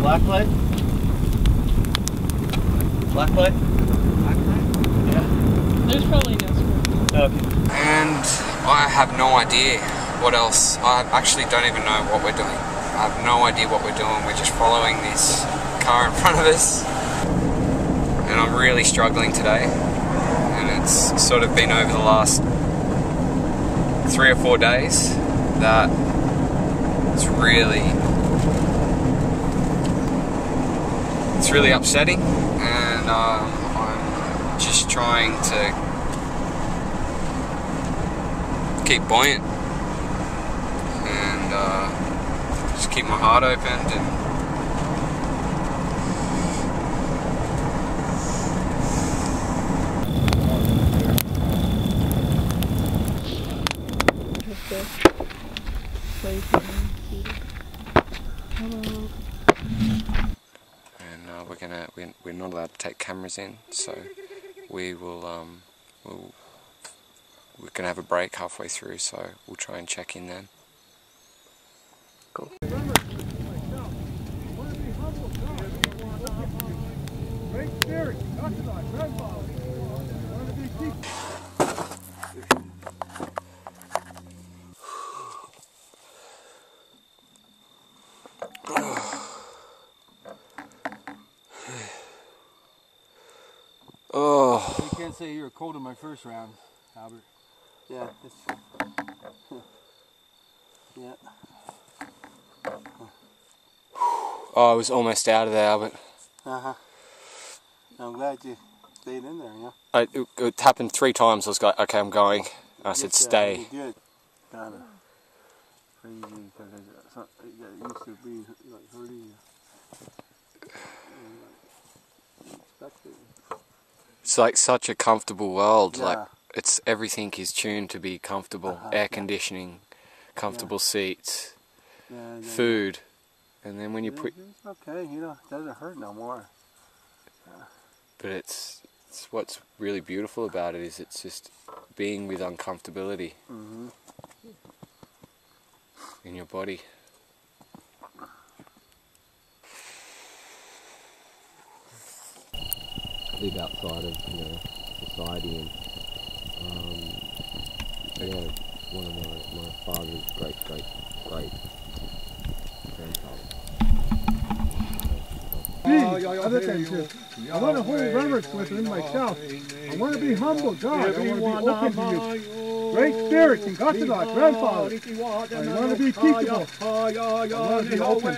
black light? Black light? Yeah. There's probably no squirrel. Okay. And I have no idea what else. I actually don't even know what we're doing. I have no idea what we're doing. We're just following this car in front of us. And I'm really struggling today. And it's sort of been over the last three or four days that it's really it's really upsetting and um, I'm just trying to keep buoyant and uh, just keep my heart open and uh, we're gonna we're, we're not allowed to take cameras in so we will um we'll, we're gonna have a break halfway through so we'll try and check in then. Cool oh You can't say you were cold in my first round, Albert. Yeah, yeah. oh I was almost out of there Albert Uh huh. I'm glad you stayed in there, yeah. I, it, it happened three times I was like okay I'm going I said It's, uh, stay Good. Kind of crazy because it's not, got used to being like hurting you. And, like, expected. It's like such a comfortable world like it's everything is tuned to be comfortable. Uh-huh, air yeah. conditioning comfortable seats Yeah, food. And then when you put It's okay, you know, it doesn't hurt no more. but it's it's what's really beautiful about it is it's just being with uncomfortability Mm-hmm. in your body live outside of you know society and um, yeah one of my, my father's great great great grandfather is, I want to hold reverence within myself. I want to be humble, God. I want to be open to you. Great spirits and God to God, grandfather. I want to be teachable. I want to be open.